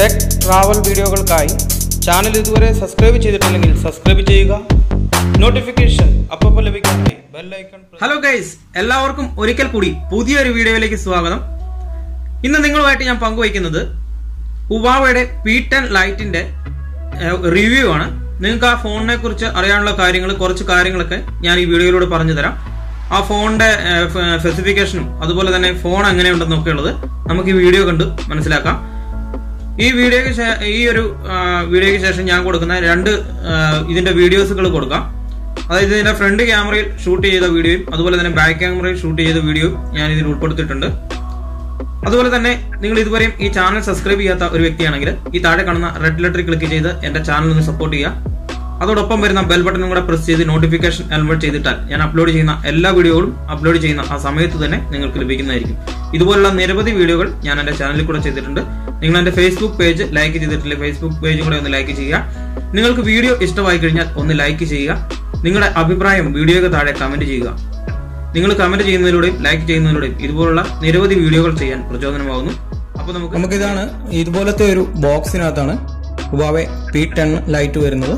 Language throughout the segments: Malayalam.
ടെക് ട്രാവൽ വീഡിയോകൾക്കായി ചാനൽ ഇതുവരെ സബ്സ്ക്രൈബ് ചെയ്തിട്ടില്ലെങ്കിൽ സബ്സ്ക്രൈബ് ചെയ്യുക. നോട്ടിഫിക്കേഷൻ അപ്പോൾ ലഭിക്കാനായി ബെല്ലൈക്കൺ ഹലോ ഗൈസ് എല്ലാവർക്കും ഒരിക്കൽ കൂടി പുതിയൊരു വീഡിയോയിലേക്ക് സ്വാഗതം. ഇന്ന് നിങ്ങളുമായിട്ട് ഞാൻ പങ്കുവയ്ക്കുന്നത് ഉവാവയുടെ പി ടെൻ ലൈറ്റിന്റെ റിവ്യൂ ആണ്. നിങ്ങൾക്ക് ആ ഫോണിനെ കുറിച്ച് അറിയാനുള്ള കാര്യങ്ങൾ കുറച്ച് കാര്യങ്ങളൊക്കെ ഞാൻ ഈ വീഡിയോയിലൂടെ പറഞ്ഞു തരാം. ആ ഫോണിന്റെ സ്പെസിഫിക്കേഷനും അതുപോലെ തന്നെ ഫോൺ എങ്ങനെയുണ്ടെന്നൊക്കെ ഉള്ളത് നമുക്ക് ഈ വീഡിയോ കണ്ട് മനസ്സിലാക്കാം. ഈ വീഡിയോക്ക് ഈ ഒരു വീഡിയോയ്ക്ക് ശേഷം ഞാൻ കൊടുക്കുന്ന രണ്ട് ഇതിന്റെ വീഡിയോസുകൾ കൊടുക്കാം. അതായത് ഇതിന്റെ ഫ്രണ്ട് ക്യാമറയിൽ ഷൂട്ട് ചെയ്ത വീഡിയോയും അതുപോലെ തന്നെ ബാക്ക് ക്യാമറയിൽ ഷൂട്ട് ചെയ്ത വീഡിയോയും ഞാൻ ഇതിൽ ഉൾപ്പെടുത്തിയിട്ടുണ്ട്. അതുപോലെ തന്നെ നിങ്ങൾ ഇതുവരെയും ഈ ചാനൽ സബ്സ്ക്രൈബ് ചെയ്യാത്ത ഒരു വ്യക്തിയാണെങ്കിൽ ഈ താഴെ കാണുന്ന റെഡ് ലെറ്റർ ക്ലിക്ക് ചെയ്ത് എന്റെ ചാനൽ ഒന്ന് സപ്പോർട്ട് ചെയ്യുക. അതോടൊപ്പം വരുന്ന ബെൽ ബട്ടണും കൂടെ പ്രസ് ചെയ്ത് നോട്ടിഫിക്കേഷൻ എൽമേറ്റ് ചെയ്തിട്ടാൽ ഞാൻ അപ്ലോഡ് ചെയ്യുന്ന എല്ലാ വീഡിയോകളും അപ്ലോഡ് ചെയ്യുന്ന ആ സമയത്ത് തന്നെ നിങ്ങൾക്ക് ലഭിക്കുന്നതായിരിക്കും. ഇതുപോലുള്ള നിരവധി വീഡിയോകൾ ഞാൻ എന്റെ ചാനലിൽ കൂടെ ചെയ്തിട്ടുണ്ട്. നിങ്ങൾ എന്റെ ഫേസ്ബുക്ക് പേജ് ലൈക്ക് ചെയ്തിട്ടില്ല? ഫേസ്ബുക്ക് പേജ് കൂടെ ഒന്ന് ലൈക്ക് ചെയ്യുക. നിങ്ങൾക്ക് വീഡിയോ ഇഷ്ടമായി കഴിഞ്ഞാൽ ഒന്ന് ലൈക്ക് ചെയ്യുക. നിങ്ങളുടെ അഭിപ്രായം വീഡിയോയ്ക്ക് താഴെ കമന്റ് ചെയ്യുക. നിങ്ങൾ കമന്റ് ചെയ്യുന്നതിലൂടെയും ലൈക്ക് ചെയ്യുന്നതിലൂടെയും ഇതുപോലുള്ള നിരവധി വീഡിയോകൾ ചെയ്യാൻ പ്രചോദനമാകുന്നു. അപ്പോൾ നമുക്ക് നമുക്കിതാണ് ഇതുപോലത്തെ ഒരു ബോക്സിനകത്താണ് ഉപാവെ പി ടെൻ ലൈറ്റ് വരുന്നത്.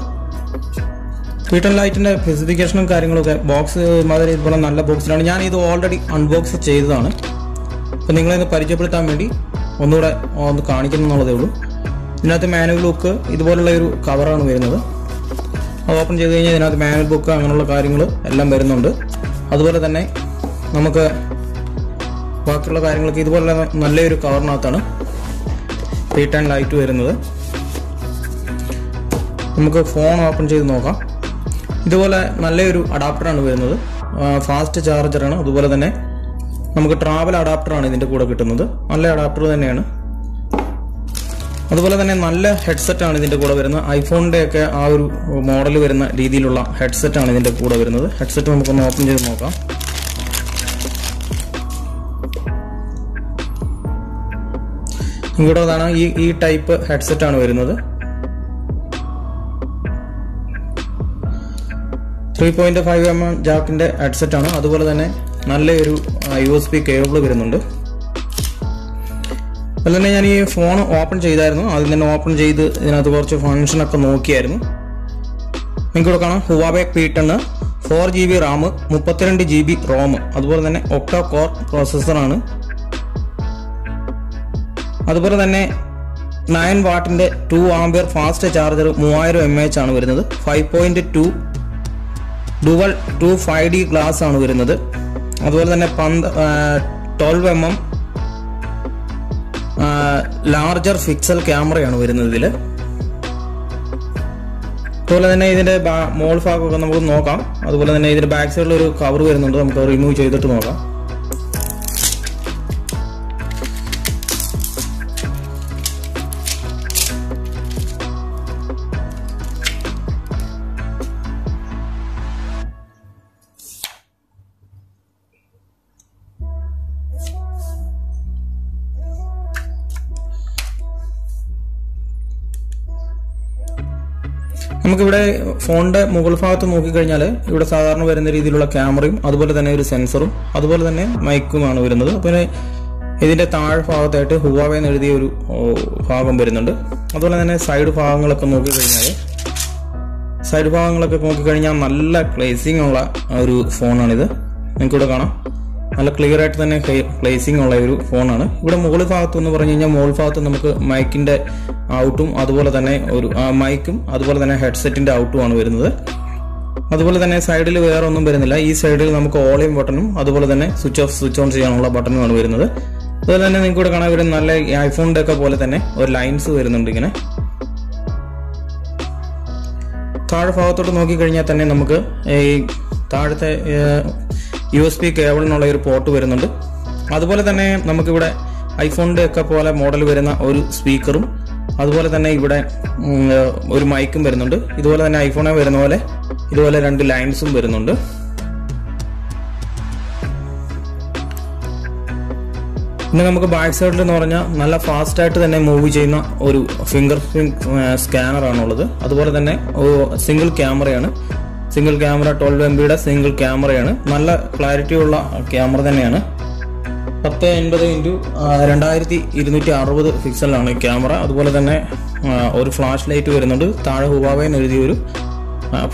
പി ടെൻ ലൈറ്റിന്റെ സ്പെസിഫിക്കേഷനും കാര്യങ്ങളൊക്കെ ബോക്സ് മാതിരി ഇതുപോലെ നല്ല ബോക്സിലാണ് ഞാൻ ഇത് ഓൾറെഡി അൺബോക്സ് ചെയ്തതാണ്. അപ്പം നിങ്ങളെ പരിചയപ്പെടുത്താൻ വേണ്ടി ഒന്നുകൂടെ ഒന്ന് കാണിക്കണം എന്നുള്ളതേ ഉള്ളൂ. ഇതിനകത്ത് മാനുവൽ ബുക്ക് ഇതുപോലുള്ള ഒരു കവറാണ് വരുന്നത്. അത് ഓപ്പൺ ചെയ്ത് കഴിഞ്ഞാൽ ഇതിനകത്ത് മാനുവൽ ബുക്ക് അങ്ങനെയുള്ള കാര്യങ്ങൾ എല്ലാം വരുന്നുണ്ട്. അതുപോലെ തന്നെ നമുക്ക് ബാക്കിയുള്ള കാര്യങ്ങളൊക്കെ ഇതുപോലെ നല്ലൊരു കവറിനകത്താണ് ആൻഡ് ലൈറ്റ് വരുന്നത്. നമുക്ക് ഫോൺ ഓപ്പൺ ചെയ്ത് നോക്കാം. ഇതുപോലെ നല്ലൊരു അഡാപ്റ്ററാണ് വരുന്നത്. ഫാസ്റ്റ് ചാർജറാണ് അതുപോലെ തന്നെ നമുക്ക് ട്രാവൽ അഡാപ്റ്ററാണ് ഇതിന്റെ കൂടെ കിട്ടുന്നത്. നല്ല അഡാപ്റ്റർ തന്നെയാണ്. അതുപോലെ തന്നെ നല്ല ഹെഡ്സെറ്റാണ് ഇതിന്റെ കൂടെ വരുന്നത്. ഐഫോണിന്റെ ഒക്കെ ആ ഒരു മോഡൽ വരുന്ന രീതിയിലുള്ള ഹെഡ്സെറ്റാണ് ഇതിന്റെ കൂടെ വരുന്നത്. ഹെഡ്സെറ്റ് നമുക്കൊന്ന് ഓപ്പൺ ചെയ്ത് നോക്കാം. ഇവിടെ അതാണ് ഈ ഈ ടൈപ്പ് ഹെഡ്സെറ്റ് ആണ് വരുന്നത്. Three point five M M ജാക്കിന്റെ headset ആണ്. അതുപോലെ തന്നെ നല്ലൊരു യു എസ് പി കേബിൾ വരുന്നുണ്ട്. അതുപോലെ തന്നെ ഞാൻ ഈ ഫോൺ ഓപ്പൺ ചെയ്തായിരുന്നു. ആദ്യം തന്നെ ഓപ്പൺ ചെയ്ത് ഇതിനകത്ത് കുറച്ച് ഫങ്ഷൻ ഒക്കെ നോക്കിയായിരുന്നു. നിങ്ങൾക്ക് ഇവിടെ കാണാം. Huawei P ten four G B RAM മുപ്പത്തിരണ്ട് ജി ബി റോം അതുപോലെ തന്നെ ഒക്ടോ കോർ പ്രോസസ്സറാണ് അതുപോലെ തന്നെ നയൻ വാട്ടിന്റെ ടു ആംബിയർ ഫാസ്റ്റ് ചാർജർ മൂവായിരം എം എച്ച് ആണ് വരുന്നത്. Five point two dual two five D glass ആണ് വരുന്നത്. അതുപോലെ തന്നെ പന്ത് twelve M M larger pixel ക്യാമറയാണ് വരുന്നത് ഇതിൽ അതുപോലെ തന്നെ ഇതിന്റെ മോൾ ഭാഗമൊക്കെ നമുക്ക് നോക്കാം. അതുപോലെ തന്നെ ഇതിന്റെ ബാക്ക് സൈഡിൽ ഒരു കവർ വരുന്നുണ്ട്. നമുക്ക് റിമൂവ് ചെയ്തിട്ട് നോക്കാം. നമുക്കിവിടെ ഫോണിന്റെ മുകൾ ഭാഗത്ത് നോക്കിക്കഴിഞ്ഞാൽ ഇവിടെ സാധാരണ വരുന്ന രീതിയിലുള്ള ക്യാമറയും അതുപോലെ തന്നെ ഒരു സെൻസറും അതുപോലെ തന്നെ മൈക്കുമാണ് വരുന്നത്. പിന്നെ ഇതിന്റെ താഴെ ഭാഗത്തായിട്ട് ഹുവാവെ എന്ന് എഴുതിയ ഒരു ഭാഗം വരുന്നുണ്ട്. അതുപോലെ തന്നെ സൈഡ് ഭാഗങ്ങളൊക്കെ നോക്കിക്കഴിഞ്ഞാൽ സൈഡ് ഭാഗങ്ങളൊക്കെ നോക്കിക്കഴിഞ്ഞാൽ നല്ല പ്ലേസിംഗ് ഉള്ള ഒരു ഫോണാണിത്. നിങ്ങൾക്കിവിടെ കാണാം. നല്ല ക്ലിയർ ആയിട്ട് തന്നെ പ്ലേസിംഗ് ഉള്ള ഒരു ഫോണാണ് ഇവിടെ മുകളിൽ ഭാഗത്ത് എന്ന് പറഞ്ഞു കഴിഞ്ഞാൽ മുകൾ ഭാഗത്ത് നമുക്ക് മൈക്കിന്റെ ഔട്ടും അതുപോലെ തന്നെ ഒരു മൈക്കും അതുപോലെ തന്നെ ഹെഡ്സെറ്റിന്റെ ഔട്ടും ആണ് വരുന്നത്. അതുപോലെ തന്നെ സൈഡിൽ വേറെ ഒന്നും വരുന്നില്ല. ഈ സൈഡിൽ നമുക്ക് ഓളിയം ബട്ടണും അതുപോലെ തന്നെ സ്വിച്ച് ഓഫ് സ്വിച്ച് ഓൺ ചെയ്യാനുള്ള ബട്ടണുമാണ് വരുന്നത്. അതുപോലെ തന്നെ നിങ്ങൾക്ക് ഇവിടെ കാണാൻ വരും നല്ല ഐഫോണിന്റെ ഒക്കെ പോലെ തന്നെ ഒരു ലൈൻസ് വരുന്നുണ്ട് ഇങ്ങനെ. താഴെ ഭാഗത്തോട്ട് നോക്കിക്കഴിഞ്ഞാൽ തന്നെ നമുക്ക് ഈ താഴത്തെ യു എസ് പി കേബിളിനുള്ള ഒരു പോർട്ട് വരുന്നുണ്ട്. അതുപോലെ തന്നെ നമുക്കിവിടെ ഐഫോണിന്റെ ഒക്കെ പോലെ മോഡൽ വരുന്ന ഒരു സ്പീക്കറും അതുപോലെ തന്നെ ഇവിടെ ഒരു മൈക്കും വരുന്നുണ്ട്. ഇതുപോലെ തന്നെ ഐഫോണെ വരുന്ന പോലെ ഇതുപോലെ രണ്ട് ലൈൻസും വരുന്നുണ്ട്. പിന്നെ നമുക്ക് ബാക്ക് സൈഡിൽ എന്ന് പറഞ്ഞാൽ നല്ല ഫാസ്റ്റ് ആയിട്ട് തന്നെ മൂവ് ചെയ്യുന്ന ഒരു ഫിംഗർ പ്രിന്റ് സ്കാനർ ആണുള്ളത് അതുപോലെ തന്നെ സിംഗിൾ ക്യാമറയാണ്. സിംഗിൾ ക്യാമറ ട്വൽവ് എം ബിയുടെ സിംഗിൾ ക്യാമറയാണ്. നല്ല ക്ലാരിറ്റി ഉള്ള ക്യാമറ തന്നെയാണ്. പത്ത് എൺപത് ഇന്റു രണ്ടായിരത്തി ഇരുന്നൂറ്റി അറുപത് പിക്സലാണ് ക്യാമറ. അതുപോലെ തന്നെ ഒരു ഫ്ലാഷ് ലൈറ്റ് വരുന്നുണ്ട്. താഴെ ഹുവാവേ എഴുതിയൊരു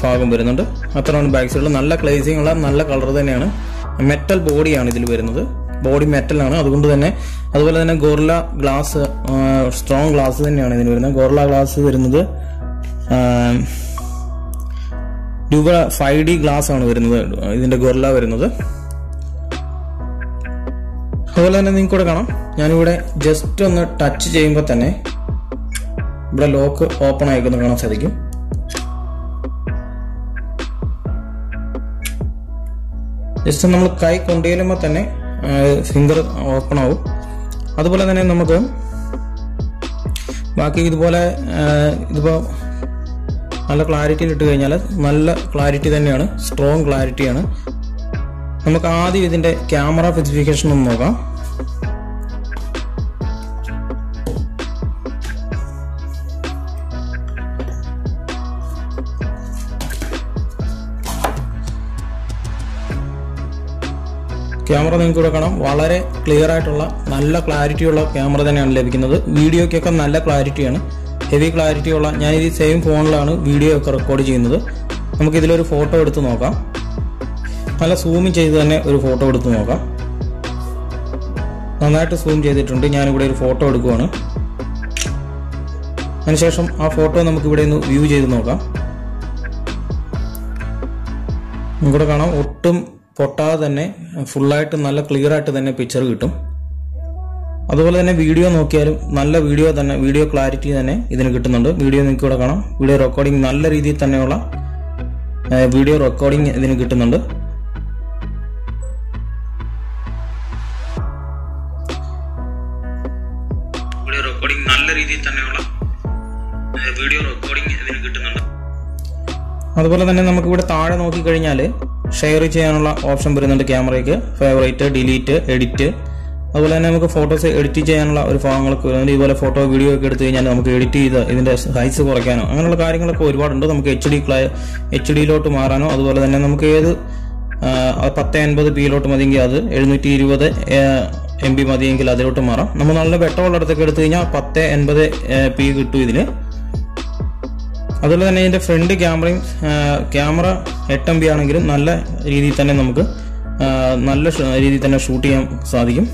ഭാഗം വരുന്നുണ്ട്. അത്രയാണ് ബാക്ക് സൈഡിൽ. നല്ല ക്ലേസിംഗ് ഉള്ള നല്ല കളർ തന്നെയാണ്. മെറ്റൽ ബോഡിയാണ് ഇതിൽ വരുന്നത്. ബോഡി മെറ്റലാണ് അതുകൊണ്ട് തന്നെ അതുപോലെ തന്നെ ഗോർല ഗ്ലാസ് സ്ട്രോങ് ഗ്ലാസ് തന്നെയാണ് ഇതിന് വരുന്നത്. ഗോർല ഗ്ലാസ് വരുന്നത് രൂപ ഫൈവ് ഡി ഗ്ലാസ് ആണ് വരുന്നത്. ഇതിന്റെ ഗൊറില വരുന്നത്. അതുപോലെ തന്നെ നിങ്ങൾക്ക് ഇവിടെ കാണാം. ഞാനിവിടെ ജസ്റ്റ് ഒന്ന് ടച്ച് ചെയ്യുമ്പോൾ തന്നെ ഇവിടെ ലോക്ക് ഓപ്പൺ ആയിക്കൊന്ന് കാണാൻ സാധിക്കും. ജസ്റ്റ് നമ്മൾ കൈ കൊണ്ടുചെല്ലുമ്പോൾ തന്നെ ഫിംഗർ ഓപ്പൺ ആവും. അതുപോലെ തന്നെ നമുക്ക് ബാക്കി ഇതുപോലെ ഇതിപ്പോൾ നല്ല ക്ലാരിറ്റിയിൽ ഇട്ട് കഴിഞ്ഞാൽ നല്ല ക്ലാരിറ്റി തന്നെയാണ്. സ്ട്രോങ് ക്ലാരിറ്റിയാണ് നമുക്ക് ആദ്യം ഇതിന്റെ ക്യാമറ സ്പെസിഫിക്കേഷൻ ഒന്ന് നോക്കാം. ക്യാമറ നിങ്ങൾക്ക് ഇവിടെ കാണാം. വളരെ ക്ലിയർ ആയിട്ടുള്ള നല്ല ക്ലാരിറ്റിയുള്ള ക്യാമറ തന്നെയാണ് ലഭിക്കുന്നത്. വീഡിയോയ്ക്കൊക്കെ നല്ല ക്ലാരിറ്റിയാണ് ഹെവി ക്ലാരിറ്റിയുള്ള ഞാൻ ഈ സെയിം ഫോണിലാണ് വീഡിയോ ഒക്കെ റെക്കോർഡ് ചെയ്യുന്നത്. നമുക്ക് ഇതിലൊരു ഫോട്ടോ എടുത്ത് നോക്കാം. നല്ല സൂം ചെയ്ത് തന്നെ ഒരു ഫോട്ടോ എടുത്ത് നോക്കാം. നന്നായിട്ട് സൂം ചെയ്തിട്ടുണ്ട്. ഞാനിവിടെ ഒരു ഫോട്ടോ എടുക്കുവാണ്. അതിനുശേഷം ആ ഫോട്ടോ നമുക്ക് ഇവിടെ ഒന്ന് വ്യൂ ചെയ്ത് നോക്കാം. ഇവിടെ കാണാം. ഒട്ടും പൊട്ടാതെ തന്നെ ഫുള്ളായിട്ട് നല്ല ക്ലിയർ ആയിട്ട് തന്നെ പിക്ചർ കിട്ടും. അതുപോലെ തന്നെ വീഡിയോ നോക്കിയാലും നല്ല വീഡിയോ തന്നെ വീഡിയോ ക്ലാരിറ്റി തന്നെ ഇതിന് കിട്ടുന്നുണ്ട്. വീഡിയോ നിങ്ങൾക്ക് ഇവിടെ കാണാം. വീഡിയോ റെക്കോർഡിംഗ് നല്ല രീതിയിൽ തന്നെയുള്ള വീഡിയോ റെക്കോർഡിംഗ് ഇതിന് കിട്ടുന്നുണ്ട്. വീഡിയോ റെക്കോർഡിംഗ് നല്ല രീതിയിൽ തന്നെയുള്ള വീഡിയോ റെക്കോർഡിംഗ് ഇതിന് കിട്ടുന്നുണ്ട്. അതുപോലെ തന്നെ നമുക്ക് ഇവിടെ താഴെ നോക്കി നോക്കിക്കഴിഞ്ഞാൽ ഷെയർ ചെയ്യാനുള്ള ഓപ്ഷൻ വരുന്നുണ്ട് ക്യാമറയ്ക്ക് ഫേവറേറ്റ് ഡിലീറ്റ് എഡിറ്റ് അതുപോലെ തന്നെ നമുക്ക് ഫോട്ടോസ് എഡിറ്റ് ചെയ്യാനുള്ള ഒരു ഭാഗങ്ങളൊക്കെ ഇതുപോലെ ഫോട്ടോ വീഡിയോ ഒക്കെ എടുത്തു കഴിഞ്ഞാൽ നമുക്ക് എഡിറ്റ് ചെയ്ത് ഇതിന്റെ സൈസ് കുറയ്ക്കാനോ അങ്ങനെയുള്ള കാര്യങ്ങളൊക്കെ ഒരുപാടുണ്ട്. നമുക്ക് എച്ച് ഡി എച്ച് ഡിയിലോട്ട് മാറാനോ അതുപോലെ തന്നെ നമുക്ക് ഏത് പത്ത് എൺപത് പിയിലോട്ട് മതിയെങ്കിൽ അത് എഴുന്നൂറ്റി ഇരുപത് എം ബി മതിയെങ്കിൽ അതിലോട്ട് മാറാം. നമ്മൾ നല്ല വെട്ടമുള്ള അടുത്തൊക്കെ എടുത്തു കഴിഞ്ഞാൽ പത്ത് എൺപത് പി കിട്ടും ഇതിന്. അതുപോലെ തന്നെ ഇതിന്റെ ഫ്രണ്ട് ക്യാമറയും ക്യാമറ എട്ട് എം ബി ആണെങ്കിലും നല്ല രീതിയിൽ തന്നെ നമുക്ക് നല്ല രീതിയിൽ തന്നെ ഷൂട്ട് ചെയ്യാൻ സാധിക്കും.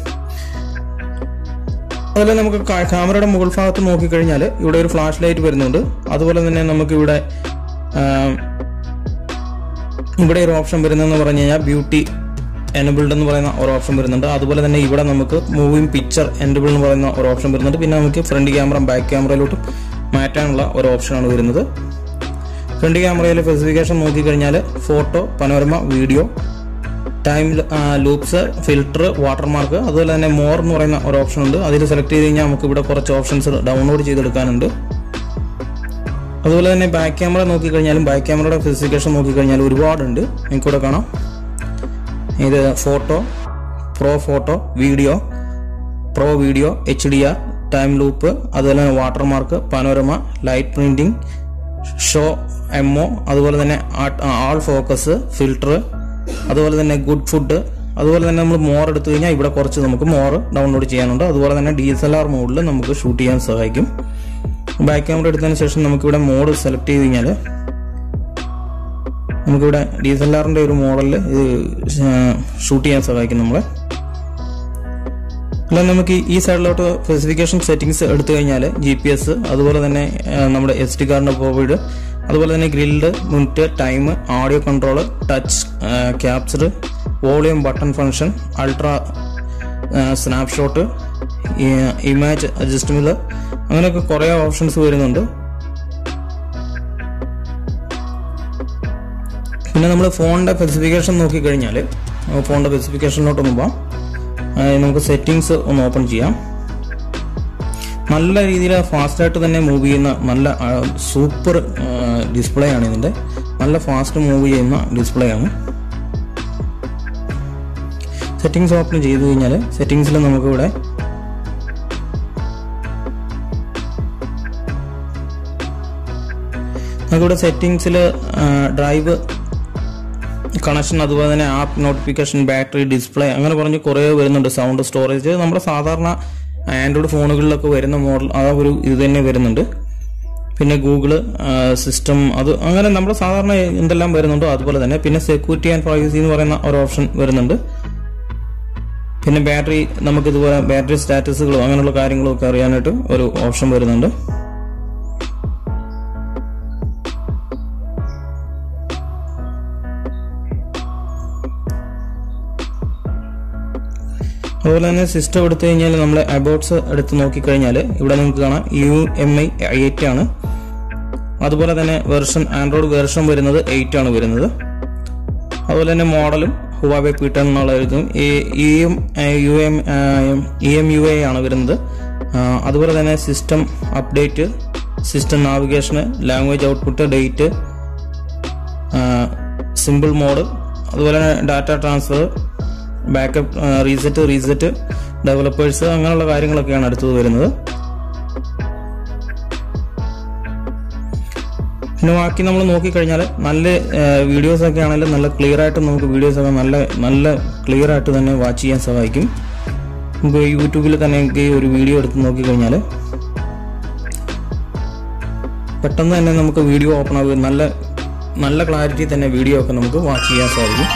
അതുപോലെ നമുക്ക് ക്യാമറയുടെ മുകൾ ഭാഗത്ത് നോക്കിക്കഴിഞ്ഞാൽ ഇവിടെ ഒരു ഫ്ലാഷ് ലൈറ്റ് വരുന്നുണ്ട്. അതുപോലെ തന്നെ നമുക്ക് ഇവിടെ ഇവിടെ ഒരു ഓപ്ഷൻ വരുന്നതെന്ന് പറഞ്ഞു കഴിഞ്ഞാൽ ബ്യൂട്ടി എനബിൾഡ് എന്ന് പറയുന്ന ഒരു ഓപ്ഷൻ വരുന്നുണ്ട്. അതുപോലെ തന്നെ ഇവിടെ നമുക്ക് മൂവിങ് പിക്ചർ എനബിൾ എന്ന് പറയുന്ന ഒരു ഓപ്ഷൻ വരുന്നുണ്ട്. പിന്നെ നമുക്ക് ഫ്രണ്ട് ക്യാമറ ബാക്ക് ക്യാമറയിലോട്ട് മാറ്റാനുള്ള ഒരു ഓപ്ഷനാണ് വരുന്നത്. ഫ്രണ്ട് ക്യാമറയിലെ സ്പെസിഫിക്കേഷൻ നോക്കിക്കഴിഞ്ഞാൽ photo panorama video time loops filter watermark അതുപോലെ തന്നെ മോർ എന്ന് പറയുന്ന ഒരു ഓപ്ഷൻ ഉണ്ട്. അതിൽ സെലക്ട് ചെയ്ത് കഴിഞ്ഞാൽ നമുക്ക് ഇവിടെ കുറച്ച് ഓപ്ഷൻസ് ഡൗൺലോഡ് ചെയ്തെടുക്കാനുണ്ട്. അതുപോലെ തന്നെ ബാക്ക് ക്യാമറ നോക്കിക്കഴിഞ്ഞാലും ബാക്ക് ക്യാമറയുടെ സ്പെസിഫിക്കേഷൻ നോക്കിക്കഴിഞ്ഞാൽ ഒരുപാടുണ്ട്. നിങ്ങൾക്ക് ഇവിടെ കാണാം. ഇത് photo pro photo video pro video H D R time loop അതുപോലെ തന്നെ watermark panorama light printing show mo അതുപോലെ തന്നെ ആൾ ഫോക്കസ് ഫിൽട്ടർ അതുപോലെ തന്നെ ഗുഡ് ഫുഡ് അതുപോലെ തന്നെ നമ്മൾ മോർ എടുത്തു കഴിഞ്ഞാൽ ഇവിടെ കുറച്ച് നമുക്ക് മോർ ഡൗൺലോഡ് ചെയ്യാനുണ്ട്. അതുപോലെ തന്നെ ഡി എസ് എൽ ആർ മോഡിൽ നമുക്ക് ഷൂട്ട് ചെയ്യാൻ സഹായിക്കും. ബാക്ക് ക്യാമറ എടുത്തതിന് ശേഷം നമുക്കിവിടെ മോഡ് സെലക്ട് ചെയ്ത് കഴിഞ്ഞാൽ നമുക്കിവിടെ ഡി എസ് എൽ ആറിന്റെ ഒരു മോഡലിൽ ഇത് ഷൂട്ട് ചെയ്യാൻ സഹായിക്കും നമ്മളെ. അല്ല നമുക്ക് ഈ- സൈഡിലോട്ട് സ്പെസിഫിക്കേഷൻ സെറ്റിംഗ്സ് എടുത്തു കഴിഞ്ഞാൽ ജി പി എസ് അതുപോലെ തന്നെ നമ്മുടെ എസ് ഡി കാർഡിന്റെ ഫോർവേഡ് അതുപോലെ തന്നെ grilled minute time audio control touch capture volume button function ultra snapshot image adjustment അങ്ങനെയൊക്കെ കുറേ ഓപ്ഷൻസ് വരുന്നുണ്ട്. പിന്നെ നമ്മൾ ഫോണിന്റെ സ്പെസിഫിക്കേഷൻ നോക്കിക്കഴിഞ്ഞാൽ ഫോണിന്റെ സ്പെസിഫിക്കേഷനിലോട്ട് പോകാം നമുക്ക് സെറ്റിങ്സ് ഒന്ന് ഓപ്പൺ ചെയ്യാം. നല്ല രീതിയിൽ ഫാസ്റ്റായിട്ട് തന്നെ മൂവ് ചെയ്യുന്ന നല്ല സൂപ്പർ ഡിസ്പ്ലേ ആണ് ഇതിന്റെ നല്ല ഫാസ്റ്റ് മൂവ് ചെയ്യുന്ന ഡിസ്പ്ലേ ആണ് സെറ്റിങ്സ് ഓപ്പൺ ചെയ്ത് കഴിഞ്ഞാൽ സെറ്റിങ്സിൽ നമുക്കിവിടെ നമുക്കിവിടെ സെറ്റിങ്സിൽ ഡ്രൈവ് കണക്ഷൻ അതുപോലെ തന്നെ ആപ്പ് നോട്ടിഫിക്കേഷൻ ബാറ്ററി ഡിസ്പ്ലേ അങ്ങനെ പറഞ്ഞ് കുറേ വരുന്നുണ്ട് സൗണ്ട് സ്റ്റോറേജ്. നമ്മുടെ സാധാരണ ആൻഡ്രോയിഡ് ഫോണുകളിലൊക്കെ വരുന്ന മോഡൽ ആ ഒരു ഇത് തന്നെ വരുന്നുണ്ട്. പിന്നെ ഗൂഗിൾ സിസ്റ്റം അത് അങ്ങനെ നമ്മൾ സാധാരണ എന്തെല്ലാം വരുന്നുണ്ടോ അതുപോലെ തന്നെ. പിന്നെ സെക്യൂരിറ്റി ആൻഡ് പ്രൈവസി എന്ന് പറയുന്ന ഒരു ഓപ്ഷൻ വരുന്നുണ്ട്. പിന്നെ ബാറ്ററി നമുക്ക് ഇതുപോലെ ബാറ്ററി സ്റ്റാറ്റസുകളും അങ്ങനെയുള്ള കാര്യങ്ങളും ഒക്കെ അറിയാനായിട്ട് ഒരു ഓപ്ഷൻ വരുന്നുണ്ട്. അതുപോലെ തന്നെ സിസ്റ്റം എടുത്തു കഴിഞ്ഞാൽ നമ്മൾ അബൌട്ട്സ് എടുത്ത് നോക്കിക്കഴിഞ്ഞാൽ ഇവിടെ നിങ്ങൾക്ക് കാണാം യു എം ഐ എയ്റ്റ് ആണ്. അതുപോലെ തന്നെ വെർഷൻ ആൻഡ്രോയിഡ് വെർഷൻ വരുന്നത് എയ്റ്റ് ആണ് വരുന്നത്. അതുപോലെ തന്നെ മോഡലും ഹുവാബെ പി ടെൻ എന്നുള്ള U M E M U A ആണ് വരുന്നത്. അതുപോലെ തന്നെ system update system navigation language output date simple mode അതുപോലെ data transfer backup reset reset developers അങ്ങനെയുള്ള കാര്യങ്ങളൊക്കെയാണ് അടുത്തത് വരുന്നത്. പിന്നെ ബാക്കി നമ്മൾ നോക്കിക്കഴിഞ്ഞാൽ നല്ല വീഡിയോസ് ഒക്കെ ആണെങ്കിലും നല്ല ക്ലിയർ ആയിട്ട് നമുക്ക് വീഡിയോസ് ഒക്കെ നല്ല നല്ല ക്ലിയർ ആയിട്ട് തന്നെ വാച്ച് ചെയ്യാൻ സഹായിക്കും. നമുക്ക് യൂട്യൂബിൽ തന്നെ ഒരു വീഡിയോ എടുത്ത് നോക്കിക്കഴിഞ്ഞാൽ പെട്ടെന്ന് തന്നെ നമുക്ക് വീഡിയോ ഓപ്പൺ ആവുകയും നല്ല നല്ല ക്ലാരിറ്റി തന്നെ വീഡിയോ ഒക്കെ നമുക്ക് വാച്ച് ചെയ്യാൻ സാധിക്കും.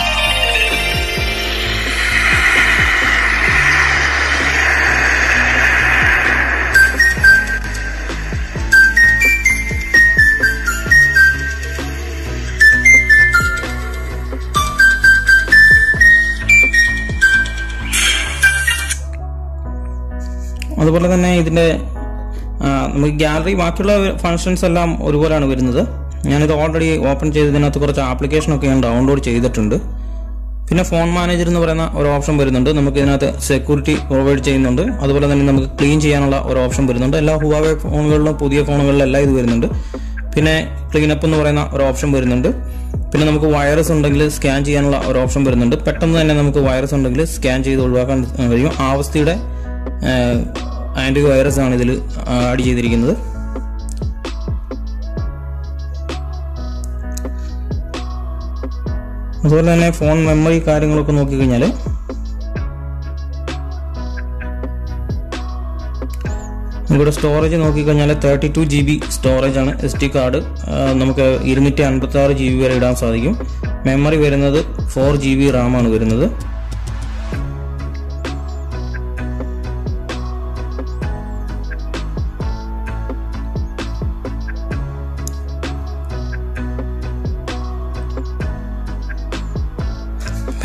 അതുപോലെ തന്നെ ഇതിന്റെ നമുക്ക് ഗാലറി ബാക്കിയുള്ള ഫങ്ഷൻസ് എല്ലാം ഒരുപോലെയാണ് വരുന്നത്. ഞാനിത് ഓൾറെഡി ഓപ്പൺ ചെയ്തതിനകത്ത് കുറച്ച് ആപ്ലിക്കേഷനൊക്കെ ഞാൻ ഡൗൺലോഡ് ചെയ്തിട്ടുണ്ട്. പിന്നെ ഫോൺ മാനേജർ എന്ന് പറയുന്ന ഒരു ഓപ്ഷൻ വരുന്നുണ്ട്. നമുക്ക് ഇതിനകത്ത് സെക്യൂരിറ്റി പ്രൊവൈഡ് ചെയ്യുന്നുണ്ട്. അതുപോലെ തന്നെ നമുക്ക് ക്ലീൻ ചെയ്യാനുള്ള ഒരു ഓപ്ഷൻ വരുന്നുണ്ട്. എല്ലാ ഹുവാവെ ഫോണുകളിലും പുതിയ ഫോണുകളിലും എല്ലാം ഇത് വരുന്നുണ്ട്. പിന്നെ ക്ലീനപ്പ് എന്ന് പറയുന്ന ഒരു ഓപ്ഷൻ വരുന്നുണ്ട്. പിന്നെ നമുക്ക് വൈറസ് ഉണ്ടെങ്കിൽ സ്കാൻ ചെയ്യാനുള്ള ഒരു ഓപ്ഷൻ വരുന്നുണ്ട്. പെട്ടെന്ന് തന്നെ നമുക്ക് വൈറസ് ഉണ്ടെങ്കിൽ സ്കാൻ ചെയ്ത് ഒഴിവാക്കാൻ കഴിയും. ആവസ്ഥയുടെ ആന്റി വൈറസ് ആണ് ഇതിൽ ആഡ് ചെയ്തിരിക്കുന്നത്. അതുപോലെ തന്നെ ഫോൺ മെമ്മറി കാര്യങ്ങളൊക്കെ നോക്കിക്കഴിഞ്ഞാൽ ഇവിടെ സ്റ്റോറേജ് നോക്കിക്കഴിഞ്ഞാൽ thirty two G B storage ആണ് എസ് ടി കാർഡ് നമുക്ക് ഇരുന്നൂറ്റി അൻപത്തി ആറ് ജി ബി വരെ ഇടാൻ സാധിക്കും. മെമ്മറി വരുന്നത് ഫോർ ജി ബി റാം ആണ് വരുന്നത്.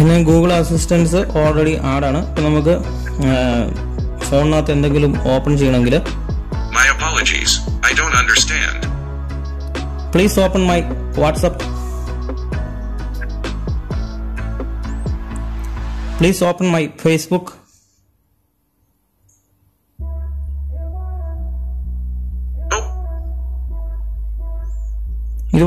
പിന്നെ ഗൂഗിൾ അസിസ്റ്റൻസ് ഓൾറെഡി ആഡാണ് ഇപ്പം നമുക്ക് ഫോണിനകത്ത് എന്തെങ്കിലും ഓപ്പൺ ചെയ്യണമെങ്കിൽ. Please open my WhatsApp please open my Facebook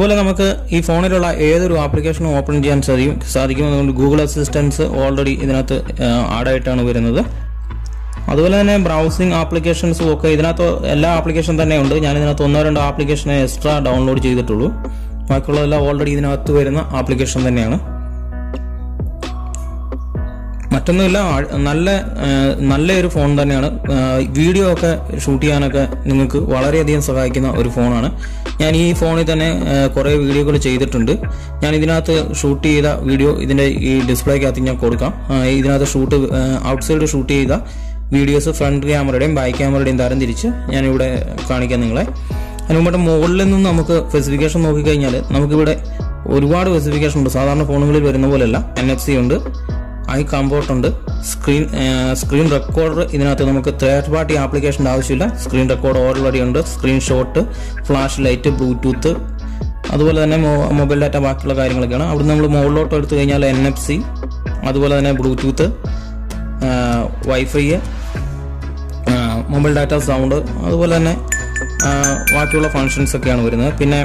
ഇതുപോലെ നമുക്ക് ഈ ഫോണിലുള്ള ഏതൊരു ആപ്ലിക്കേഷനും ഓപ്പൺ ചെയ്യാൻ സാധിക്കും സാധിക്കും അതുകൊണ്ട് ഗൂഗിൾ അസിസ്റ്റൻസ് ഓൾറെഡി ഇതിനകത്ത് ആഡായിട്ടാണ് വരുന്നത്. അതുപോലെ തന്നെ ബ്രൗസിംഗ് ആപ്ലിക്കേഷൻസും ഒക്കെ ഇതിനകത്ത് എല്ലാ ആപ്ലിക്കേഷൻ തന്നെ ഉണ്ട്. ഞാൻ ഇതിനകത്ത് ഒന്നോ രണ്ടോ ആപ്ലിക്കേഷനെ എക്സ്ട്രാ ഡൗൺലോഡ് ചെയ്തിട്ടുള്ളൂ. ബാക്കിയുള്ളതെല്ലാം ഓൾറെഡി ഇതിനകത്ത് വരുന്ന ആപ്ലിക്കേഷൻ തന്നെയാണ്. മറ്റൊന്നുമില്ല നല്ല നല്ലൊരു ഫോൺ തന്നെയാണ്. വീഡിയോ ഒക്കെ ഷൂട്ട് ചെയ്യാനൊക്കെ നിങ്ങൾക്ക് വളരെയധികം സഹായിക്കുന്ന ഒരു ഫോണാണ്. ഞാൻ ഈ ഫോണിൽ തന്നെ കുറേ വീഡിയോകൾ ചെയ്തിട്ടുണ്ട്. ഞാൻ ഇതിനകത്ത് ഷൂട്ട് ചെയ്ത വീഡിയോ ഇതിന്റെ ഈ ഡിസ്പ്ലേക്കകത്ത് ഞാൻ കൊടുക്കാം. ഇതിനകത്ത് ഷൂട്ട് ഔട്ട്സൈഡ് ഷൂട്ട് ചെയ്ത വീഡിയോസ് ഫ്രണ്ട് ക്യാമറയുടെയും ബാക്ക് ക്യാമറയുടെയും തരം തിരിച്ച് ഞാനിവിടെ കാണിക്കാം നിങ്ങളെ. അതിന് മുമ്പായിട്ട് മുകളിൽ നിന്ന് നമുക്ക് സ്പെസിഫിക്കേഷൻ നോക്കിക്കഴിഞ്ഞാൽ നമുക്കിവിടെ ഒരുപാട് സ്പെസിഫിക്കേഷൻ ഉണ്ട്. സാധാരണ ഫോണുകളിൽ വരുന്ന പോലെയല്ല. എൻ എഫ് സി ഉണ്ട്. ഐ കമ്പോർട്ട് ഉണ്ട് സ്ക്രീൻ സ്ക്രീൻ റെക്കോർഡർ ഇതിനകത്ത് നമുക്ക് തേർഡ് പാർട്ടി ആപ്ലിക്കേഷന്റെ ആവശ്യമില്ല. സ്ക്രീൻ റെക്കോർഡ് ഓൾറെഡി ഉണ്ട്. സ്ക്രീൻഷോട്ട് ഫ്ലാഷ് ലൈറ്റ് ബ്ലൂടൂത്ത് അതുപോലെ തന്നെ മൊബൈൽ ഡാറ്റ ബാക്കിയുള്ള കാര്യങ്ങളൊക്കെയാണ്. അവിടെ നമ്മൾ മുകളിലോട്ട് എടുത്തു കഴിഞ്ഞാൽ എൻ എഫ് സി അതുപോലെ തന്നെ Bluetooth wifi mobile data sound അതുപോലെ തന്നെ ബാക്കിയുള്ള ഫങ്ഷൻസ് ഒക്കെയാണ് വരുന്നത്. പിന്നെ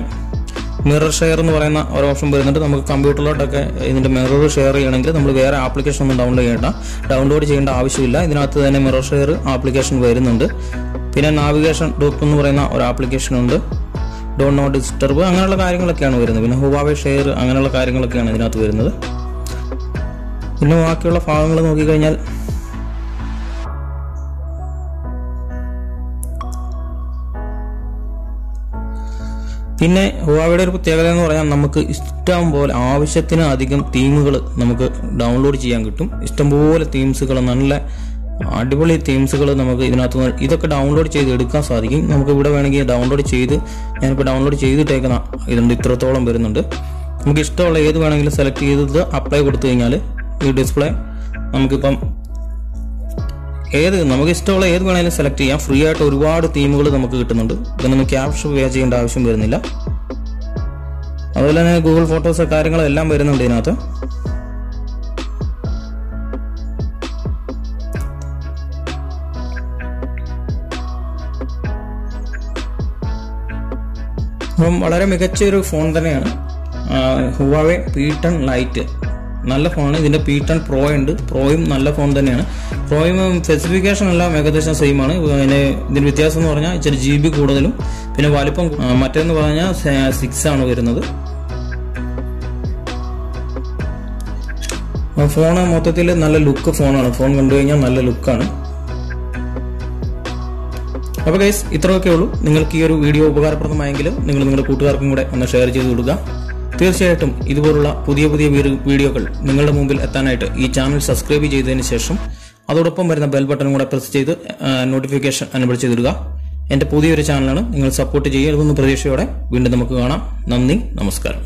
മിറർ ഷെയർ എന്ന് പറയുന്ന ഒരു ഓപ്ഷൻ വരുന്നുണ്ട്. നമുക്ക് കമ്പ്യൂട്ടറിലോട്ടൊക്കെ ഇതിന്റെ മിറർ ഷെയർ ചെയ്യണമെങ്കിൽ നമ്മൾ വേറെ ആപ്ലിക്കേഷൻ ഒന്നും ഡൗൺലോഡ് ചെയ്യേണ്ട. ഡൗൺലോഡ് ചെയ്യേണ്ട ആവശ്യമില്ല. ഇതിനകത്ത് തന്നെ മിറർ ഷെയർ ആപ്ലിക്കേഷൻ വരുന്നുണ്ട്. പിന്നെ നാവിഗേഷൻ ഡോപ്പ് എന്ന് പറയുന്ന ഒരു ആപ്ലിക്കേഷൻ ഉണ്ട്. ഡോൺ നോട്ട് ഡിസ്റ്റർബ് അങ്ങനെയുള്ള കാര്യങ്ങളൊക്കെയാണ് വരുന്നത്. പിന്നെ ഹുവാവെ ഷെയർ അങ്ങനെയുള്ള കാര്യങ്ങളൊക്കെയാണ് ഇതിനകത്ത് വരുന്നത്. പിന്നെ ബാക്കിയുള്ള ഭാഗങ്ങൾ നോക്കിക്കഴിഞ്ഞാൽ പിന്നെ ഹുവാവയുടെ ഒരു പ്രത്യേകത എന്ന് പറഞ്ഞാൽ നമുക്ക് ഇഷ്ടം പോലെ ആവശ്യത്തിന് അധികം തീമുകൾ നമുക്ക് ഡൗൺലോഡ് ചെയ്യാൻ കിട്ടും. ഇഷ്ടംപോലെ തീംസുകൾ നല്ല അടിപൊളി തീംസുകൾ നമുക്ക് ഇതിനകത്ത് ഇതൊക്കെ ഡൗൺലോഡ് ചെയ്ത് എടുക്കാൻ സാധിക്കും. നമുക്ക് ഇവിടെ വേണമെങ്കിൽ ഡൗൺലോഡ് ചെയ്ത് ഞാനിപ്പോൾ ഡൗൺലോഡ് ചെയ്തിട്ടേക്കുന്ന ഇതുണ്ട് ഇത്രത്തോളം വരുന്നുണ്ട്. നമുക്ക് ഇഷ്ടമുള്ള ഏത് വേണമെങ്കിലും സെലക്ട് ചെയ്തത് അപ്ലൈ കൊടുത്തു കഴിഞ്ഞാൽ ഈ ഡിസ്പ്ലേ നമുക്കിപ്പം ഏത് നമുക്ക് ഇഷ്ടമുള്ള ഏത് വേണേലും സെലക്ട് ചെയ്യാം. ഫ്രീ ആയിട്ട് ഒരുപാട് തീമുകൾ നമുക്ക് കിട്ടുന്നുണ്ട്. ഇതിനൊന്നും ക്യാപ്ഷൻ പേ ചെയ്യേണ്ട ആവശ്യം വരുന്നില്ല. അതുപോലെ തന്നെ ഗൂഗിൾ ഫോട്ടോസ് കാര്യങ്ങളും എല്ലാം വരുന്നുണ്ട് ഇതിനകത്ത്. അപ്പം വളരെ മികച്ച ഒരു ഫോൺ തന്നെയാണ് ഹുവാവെ പീട്ടൺ ലൈറ്റ് നല്ല ഫോണാണ് ഇതിന്റെ പി ടെൻ പ്രോ ഉണ്ട്. പ്രോയും നല്ല ഫോൺ തന്നെയാണ്. പ്രോയും സ്പെസിഫിക്കേഷൻ എല്ലാം ഏകദേശം സെയിം ആണ്. അതിന് ഇതിന് വ്യത്യാസം എന്ന് പറഞ്ഞാൽ ഇച്ചിരി ജി ബി കൂടുതലും. പിന്നെ വലിപ്പം മറ്റേന്ന് പറഞ്ഞാൽ സിക്സ് ആണ് വരുന്നത്. ഫോൺ മൊത്തത്തിൽ നല്ല ലുക്ക് ഫോണാണ് ഫോൺ കണ്ടു കഴിഞ്ഞാൽ നല്ല ലുക്കാണ് അപ്പോൾ ഗൈസ് ഇത്രയൊക്കെ ഉള്ളൂ. നിങ്ങൾക്ക് ഈ ഒരു വീഡിയോ ഉപകാരപ്രദമായെങ്കിൽ നിങ്ങൾ നിങ്ങളുടെ കൂട്ടുകാർക്കും കൂടെ ഒന്ന് ഷെയർ ചെയ്ത് കൊടുക്കുക. തീർച്ചയായിട്ടും ഇതുപോലുള്ള പുതിയ പുതിയ വീഡിയോകൾ നിങ്ങളുടെ മുമ്പിൽ എത്താനായിട്ട് ഈ ചാനൽ സബ്സ്ക്രൈബ് ചെയ്തതിന് ശേഷം അതോടൊപ്പം വരുന്ന ബെൽ ബട്ടൺ കൂടെ പ്രസ് ചെയ്ത് നോട്ടിഫിക്കേഷൻ അനുബിൾ ചെയ്തിടുക. എന്റെ പുതിയൊരു ചാനലാണ് നിങ്ങൾ സപ്പോർട്ട് ചെയ്യുമെന്ന് പ്രതീക്ഷയോടെ വീണ്ടും നമുക്ക് കാണാം. നന്ദി നമസ്കാരം.